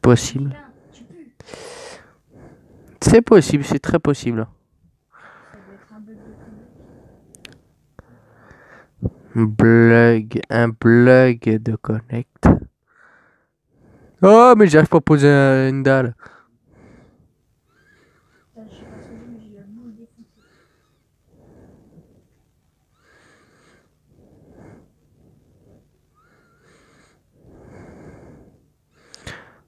possible. C'est possible, c'est très possible. Blog, un blog de connect. Oh, mais j'arrive pas à poser un- une dalle. Putain, je sais pas ce que j'ai, mais j'ai la boule défoncée.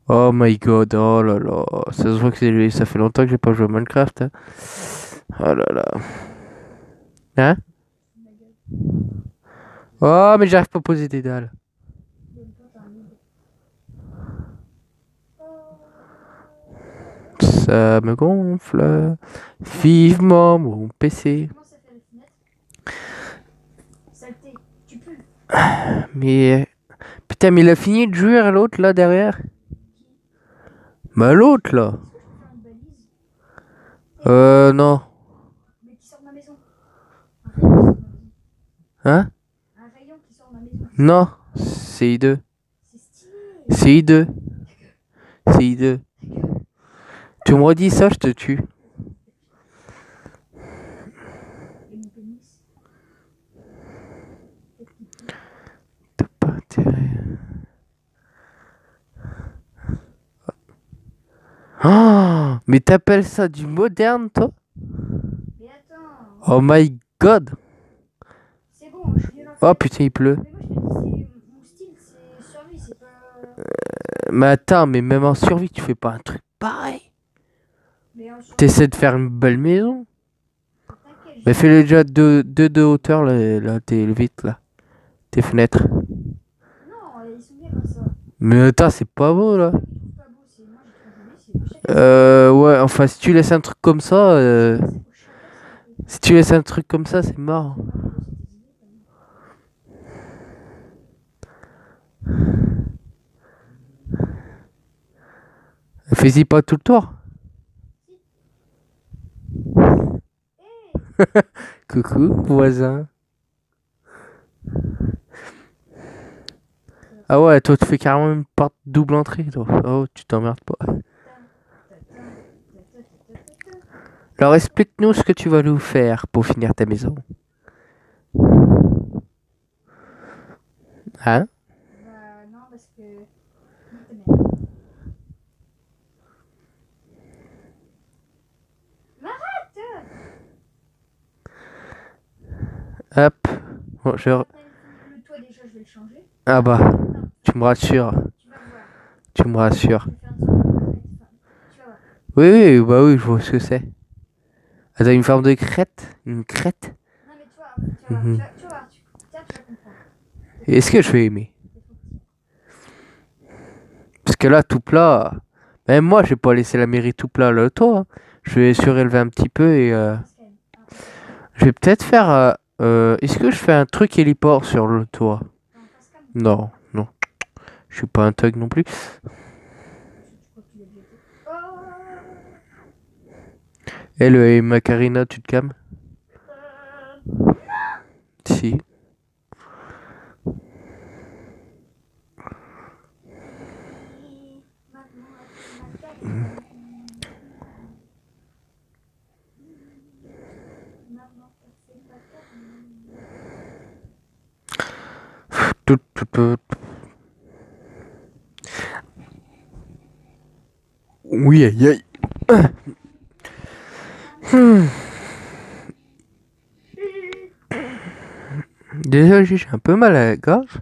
Oh my god, oh là là. Ça se voit que c'est- ça fait longtemps que j'ai pas joué à Minecraft. hein. Oh là là. Hein? Oh, mais j'arrive pas à poser des dalles. Ça me gonfle. Vivement mon PC. Pues. Mais. Putain, mais il a fini de jouer à l'autre là derrière. Bah, l'autre là. Euh, non. Hein? Un rayon qui sort de ma maison. Non. C'est I2. C'est stylé. C'est I2. C'est I2. Tu me redis ça, je te tue. Et mon pénis. T'as pas intérêt. Oh, mais t'appelles ça du moderne, toi? Mais attends, Oh my god c'est bon, je viens Oh putain, il pleut. Mais moi je te dis, c'est mon style, c'est survie, c'est pas. Mais attends, mais même en survie, tu fais pas un truc pareil? Mais en survie, T'essaies de faire une belle maison? t'inquiète. Mais fais-le déjà de, de, de hauteur, là, là t'es vite, là. Tes fenêtres. Non, ils sont bien comme ça. Mais attends, c'est pas beau, là. Je trouve pas beau, c'est moi je trouve joli, c'est chacun. Euh, ouais, enfin, si tu laisses un truc comme ça, euh, si tu laisses un truc comme ça, c'est idées, Fais-y pas tout le tour. Coucou, voisin. Ah ouais, toi, tu fais carrément une porte double entrée, toi. Oh, tu t'emmerdes pas. Alors, explique-nous ce que tu vas nous faire pour finir ta maison. Hein? Bah non, parce que. Hop. Bon. Ah bah, tu me rassures. tu me rassures. Oui, oui, bah oui, je vois ce que c'est. Une forme de crête Une crête Non, mais tu vois, tu vas. Tu vas, tu vas voir. Tu, tiens, tu vas comprendre. Est-ce que je vais aimer? Parce que là, tout plat... Même moi, je vais pas laisser la mairie tout plat, le toit. hein. Je vais surélever un petit peu et... euh, Je vais peut-être faire... euh, euh, Est-ce que je fais un truc héliport sur le toit? Non, non. Je suis pas un thug non plus. je crois que tu l'as déjà fait. Oh Eh, le Macarena, tu te calmes? Si. Oui, aïe, aïe. Hmm. Désolé, j'ai un peu mal à la gorge.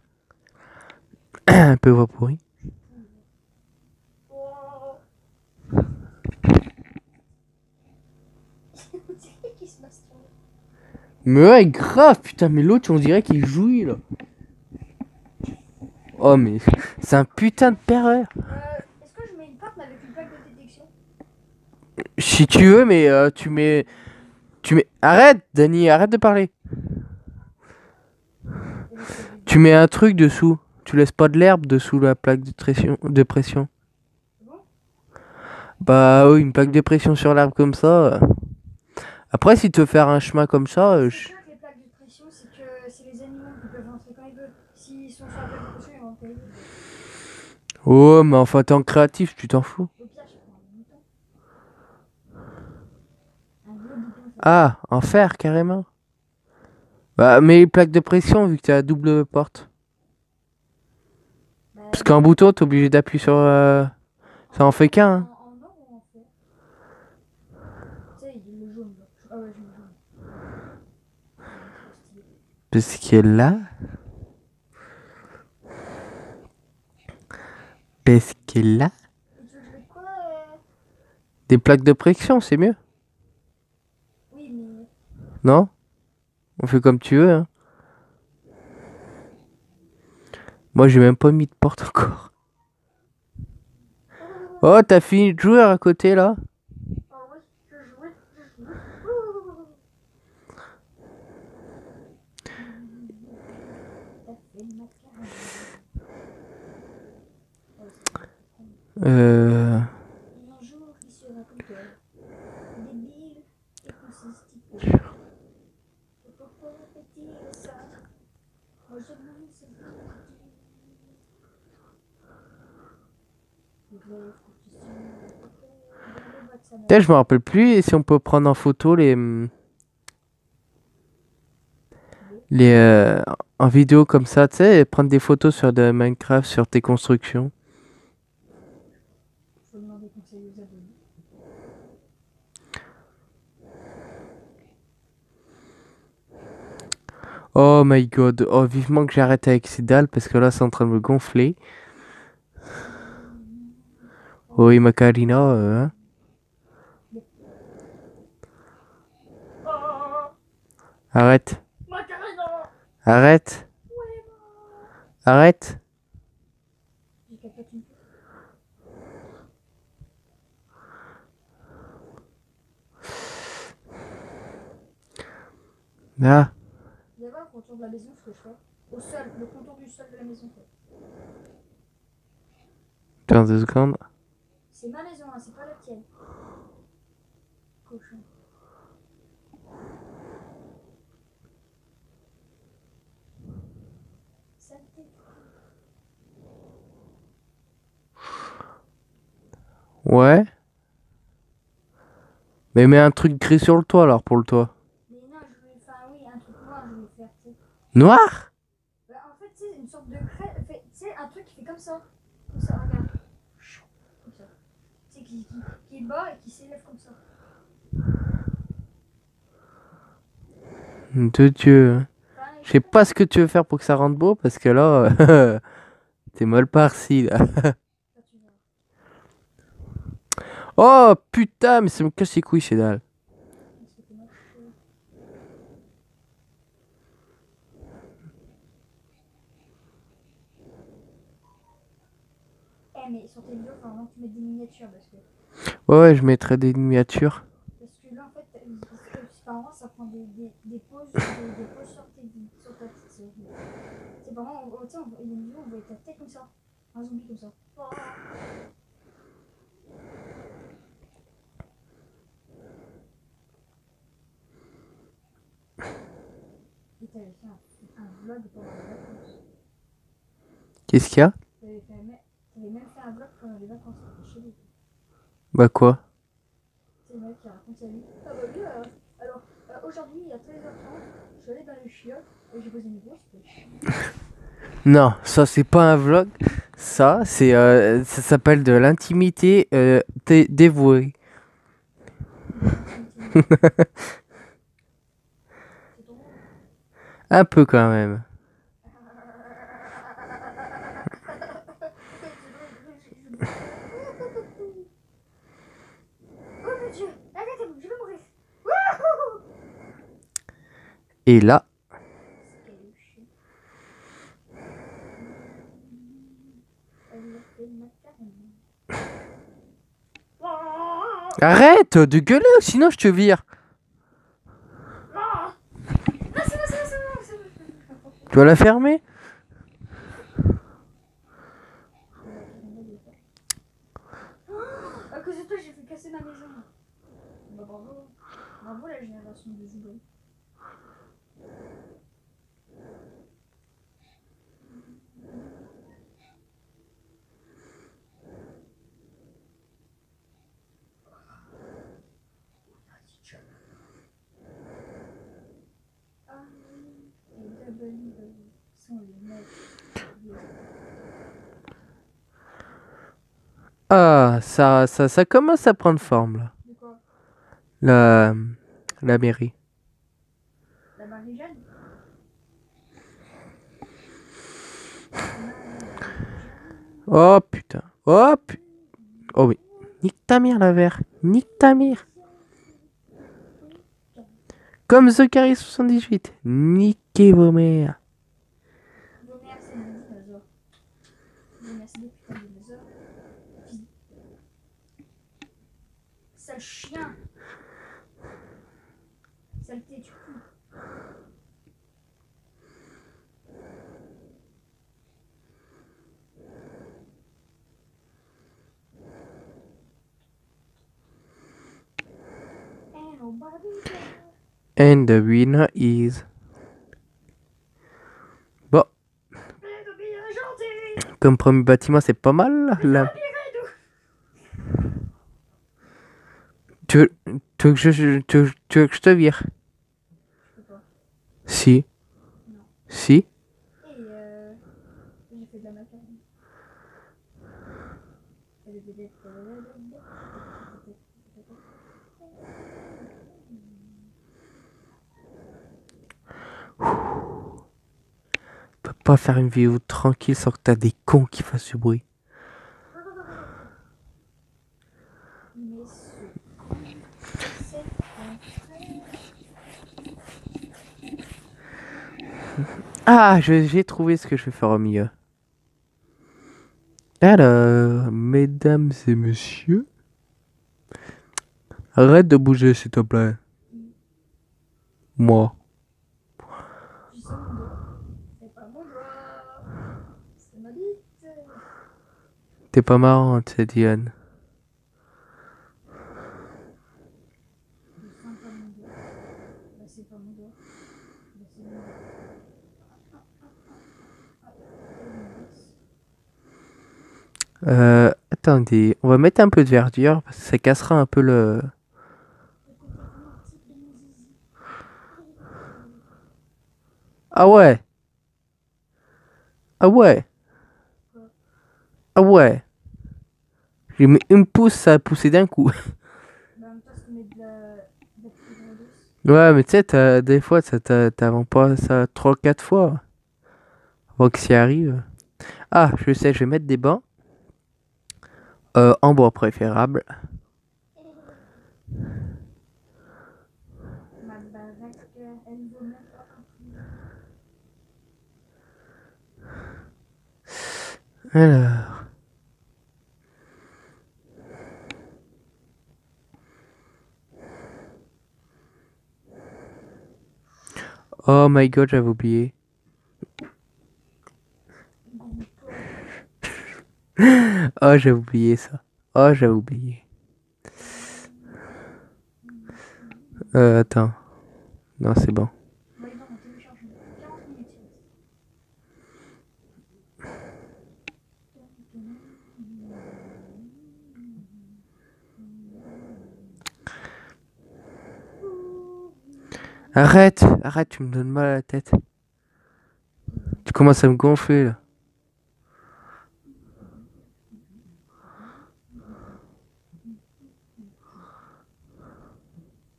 un peu voix. Mais ouais, grave, putain, mais l'autre, on dirait qu'il jouit, là. Oh, mais c'est un putain de pervers. Est-ce que je mets une porte mais avec une plaque de détection Si tu veux, mais euh, tu mets... Tu mets... Arrête, Dani, arrête de parler. Tu mets un truc dessous. Tu laisses pas de l'herbe dessous la plaque de pression. De pression. Bon. Bah oui, une plaque de pression sur l'herbe comme ça. euh. Après, si tu veux faire un chemin comme ça, euh, je- qui est bien avec les plaques de pression, c'est que c'est les animaux qui peuvent rentrer quand ils veulent. S'ils sont sur la plaque de pression, ils rentrent quand ils Oh, mais enfin, t'es en créatif, tu t'en fous. Au pire, je prends un bouton. Un gros bouton. ça- Ah, en fer, carrément. Bah, mais les plaques de pression, vu que t'as la double porte. Parce qu'un bouton, t'es obligé d'appuyer sur... euh, Ça en fait qu'un, hein. Parce que là... Parce que là... Des plaques de pression, c'est mieux. Non? On fait comme tu veux, hein. Moi, j'ai même pas mis de porte encore. Oh, t'as fini de jouer à côté, là? Ouh. T'as fait le macaron. Oh, c'est bon. Euh... Et un jour, il sera comme toi, débile et consistant. Et pourquoi fait-il ça Moi, je me rappelle plus si on peut prendre en photo les... hum, Les... euh, En vidéo comme ça, tu sais, et prendre des photos sur de Minecraft, sur tes constructions. Oh my god, oh vivement que j'arrête avec ces dalles parce que là c'est en train de me gonfler. Oui Macarina, euh, hein. Arrête, arrête, arrête. Ah, Vous allez voir le contour de la maison, ce que je fais. Au sol, le contour du sol de la maison. quoi. attends deux secondes. C'est ma maison, hein, c'est pas la tienne. Cochon. Ouais. Mais mets un truc gris sur le toit alors pour le toit. Mais non, je voulais. Enfin, oui, un truc noir, je voulais faire, tu sais. Noir? Bah, en fait, tu sais, une sorte de crête. sais, un truc qui fait comme ça. Comme ça, regarde. Comme ça. Tu sais, qui, qui, qui est bas et qui s'élève comme ça. De Dieu. Je sais pas ce que tu veux faire pour que ça rende beau parce que là, t'es mal parti là. Oh putain, mais ça me casse les couilles ces dalles. C'était moche. Eh, mais sur tes vidéos, il faut vraiment que tu mettes des miniatures parce que, Ouais, ouais, je mettrai des miniatures. parce que là, en fait, vraiment, ça prend des, des, des pauses, des, des pauses sur, tes, sur ta tête. C'est c'est vraiment, on- tu sais, on- il y a une vidéo, on voit ta tête comme ça, un zombie comme ça. Oh. Et t'avais fait un, un vlog pendant les vacances. Qu'est-ce qu'il y a? T'avais même fait un vlog pendant les vacances, chez lui. Bah quoi C'est le mec qui raconte sa vie. Ah bah oui, euh, alors euh, aujourd'hui à 13h30, je suis allé dans les chiottes et j'ai posé une grosse pêche. Non, ça c'est pas un vlog. Ça, c'est, euh, ça s'appelle de l'intimité euh, dé- dévouée. Un peu quand même. Oh mon dieu, arrêtez-vous, je vais mourir. Wouhou Et là, arrête de gueuler, sinon je te vire. Tu vas la fermer? À cause de toi, j'ai fait casser ma maison. Bah bravo. Bravo la génération de Zoublon. Ah, ça, ça, ça commence à prendre forme, là. De quoi? La, la mairie. La Marie-Jeanne? Oh, putain. Oh, Oh, oui. Nique ta mère, la verre. Nique ta mère. Comme Zachary78. Niquez vos mères. Vos mères, c'est des dinosaures. Vos mères, c'est des putains de dinosaures. Puis- Sale chien Saleté du there. And the winner is... Bon, comme premier bâtiment, c'est pas mal, là. Tu veux, tu veux que je, tu, veux- tu veux que je te vire Je peux pas. Si. Non. Si. Et euh, j'ai fait de la macaroni. On peut pas faire une vidéo tranquille sans que t'as des cons qui fassent du bruit. Mais ce- c'est un frère. Ah, j'ai trouvé ce que je vais faire au milieu. Alors, mesdames et messieurs, arrête de bouger s'il te plaît. Moi. T'es pas marrante, c'est Diane. Je sens pas mon doigt. Bah, c'est pas mon doigt. Bah, c'est mon doigt. Ah, et mon boss. Euh, attendez, on va mettre un peu de verdure parce que ça cassera un peu le. Ah ouais. Ah ouais. Ah ouais. J'ai mis une pouce, ça a poussé d'un coup. Ouais, mais tu sais, des fois, ça t'a- t'avons pas ça 3-4 fois. Avant que ça arrive. Ah, je sais, je vais mettre des bancs. Euh, en bois préférable. Alors. Oh my god, j'avais oublié. Oh, j'avais oublié ça. Oh, j'avais oublié. Euh, attends. Non, c'est bon. Ouais, non, on télécharge 40 minutes. il reste. Arrête, arrête, tu me donnes mal à la tête. Tu commences à me gonfler là.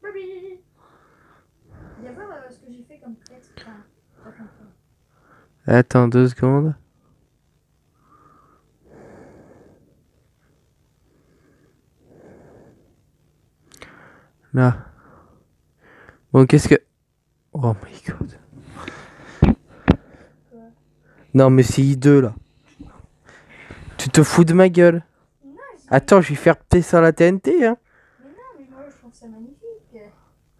Baby Viens voir euh, ce que j'ai fait comme crête. Enfin, pas comme ça. Attends deux secondes. Là. Bon, qu'est-ce que... Oh my god. Non, mais c'est I2 là. Tu te fous de ma gueule. Attends, je vais faire péter ça à la TNT, hein. mais non, mais moi je trouve ça magnifique.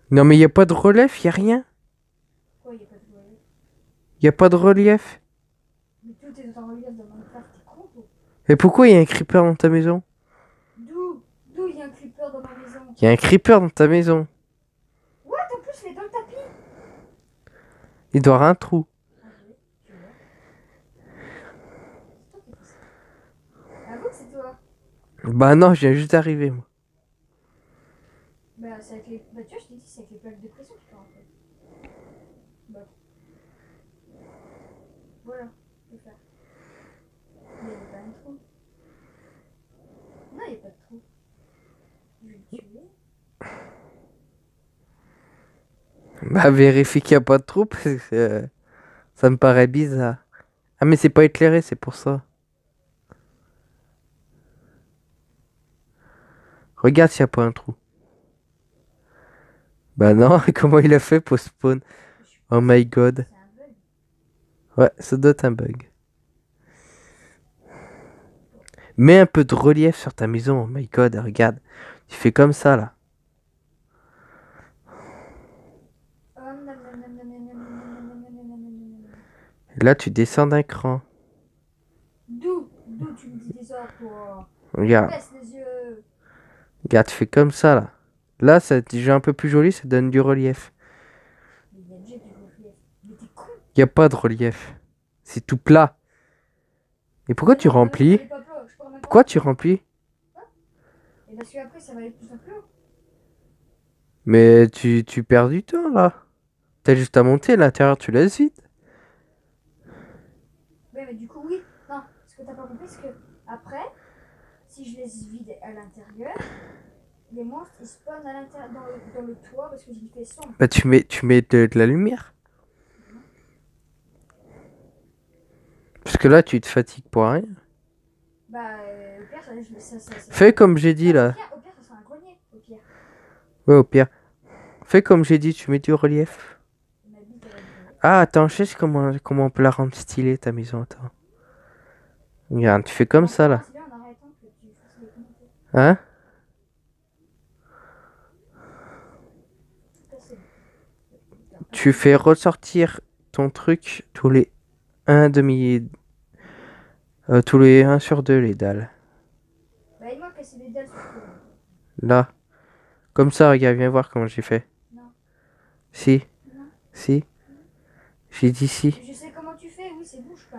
Non, mais y a pas de relief, y a rien. Quoi, il a pas de voyage Y a pas de relief? Mais tout est en relief dans Minecraft, t'es con toi? Et pourquoi y a un creeper dans ta maison? D'où D'où il y a un creeper dans ma maison? Y a un creeper dans ta maison. What? En plus, il est dans le tapis Il doit avoir un trou. Ah. Bah non, je viens juste d'arriver, moi. Bah, c'est avec les... bah tu vois, je t'ai dit, c'est avec les plaques de pression qui part en fait. Bah. Voilà, je vais faire. Mais il y a pas un trou. Bah, vérifie qu'il n'y a pas de trou parce que euh, ça me paraît bizarre. Ah, mais c'est pas éclairé, c'est pour ça. Regarde s'il n'y a pas un trou. Bah non, comment il a fait pour spawn? Oh my god. Ouais, ça doit être un bug. Mets un peu de relief sur ta maison. Oh my god, regarde. Tu fais comme ça là. Là, tu descends d'un cran. D'où D'où tu me dis des ordres toi Regarde, Baisse les yeux regarde, tu fais comme ça là. Là, c'est déjà un peu plus joli, ça donne du relief. Mais il y a déjà du relief. Mais t'es con Il n'y a pas de relief. C'est tout plat. Et pourquoi tu non, remplis? Pourquoi tu remplis? Et parce qu'après ça va aller plus en plus haut. Mais tu, tu perds du temps là. T'as juste à monter, l'intérieur tu laisses vide. Ouais, mais du coup, oui. Non, ce que t'as pas compris, c'est que après, si je laisse vide à l'intérieur, les monstres ils spawnent à l'intérieur dans le, dans le toit parce que j'y fais sombre. Bah tu mets, tu mets de, de la lumière. Parce que là tu te fatigues pour rien. Bah, euh, au pire, ça, je- ça, ça, ça- Fais comme j'ai dit Au là. pire, au pire, ça sera un grenier. Au pire, Ouais au pire. Fais comme j'ai dit, tu mets du relief. ma bite, elle va être- Ah attends, je sais comment, comment on peut la rendre stylée ta maison. Attends. Regarde, tu fais comme ça là. Hein? Tu fais ressortir ton truc tous les 1 demi... euh, tous les 1 sur 2 les dalles. Là. Comme ça, regarde, viens voir comment j'ai fait. Non. Si. Non. Si. J'ai dit si. Je sais comment tu fais, oui, c'est bon, je suis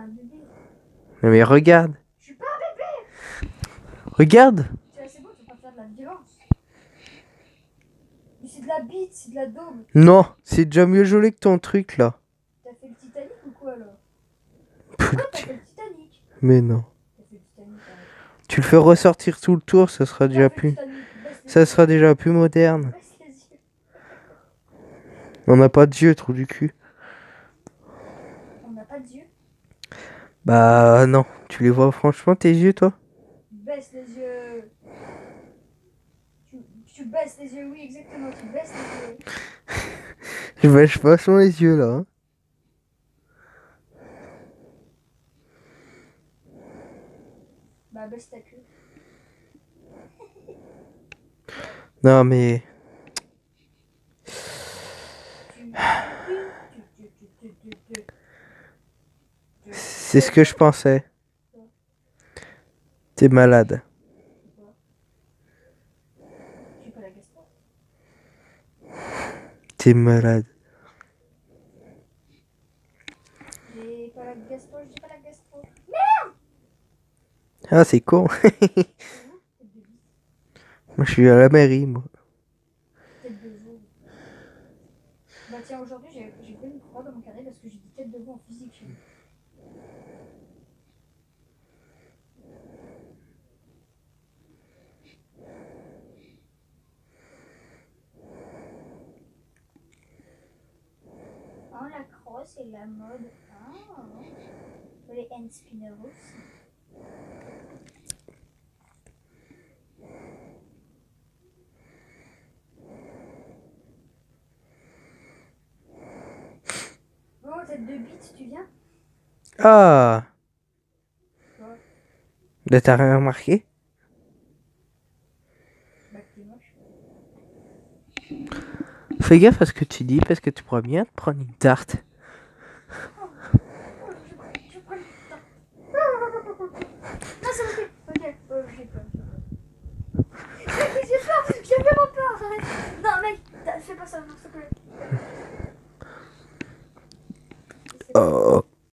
mais regarde. Je suis pas un bébé Regarde. C'est bon, tu pas faire de la violence. Mais c'est de la bite, c'est de la daube. Non, c'est déjà mieux joli que ton truc là. T'as fait le Titanic ou quoi alors Ouais, t'as fait le Titanic. Mais non. Tu le fais ressortir tout le tour, ça sera déjà plus. Ça yeux, sera déjà plus moderne. yeux. On n'a pas d'yeux, trou du cul. On n'a pas d'yeux. Bah non. Tu les vois franchement tes yeux toi? Baisse les yeux. Tu, tu baisses les yeux, oui, exactement, tu baisses les yeux. Je bâche vachement les yeux là. hein. Bah, baisse ta queue. Non mais. Tu, tu, tu, tu, tu, tu, tu. C'est ce que je pensais. T'es malade. T'es malade. Ah c'est con. moi je suis à la mairie moi. Tête de veau. Bah tiens, aujourd'hui, j'ai j'ai fait une croix dans mon carré parce que j'ai dit tête de veau en physique chez nous. Oh, la croix, c'est la mode. Ah, les hand spinners aussi. Bon, tête de bite, tu viens Ah. Ouais. T'as rien remarqué? Bah. Fais gaffe à ce que tu dis parce que tu pourras bien te prendre une tarte. arrête. Non, mec, fais pas ça, s'il te oh.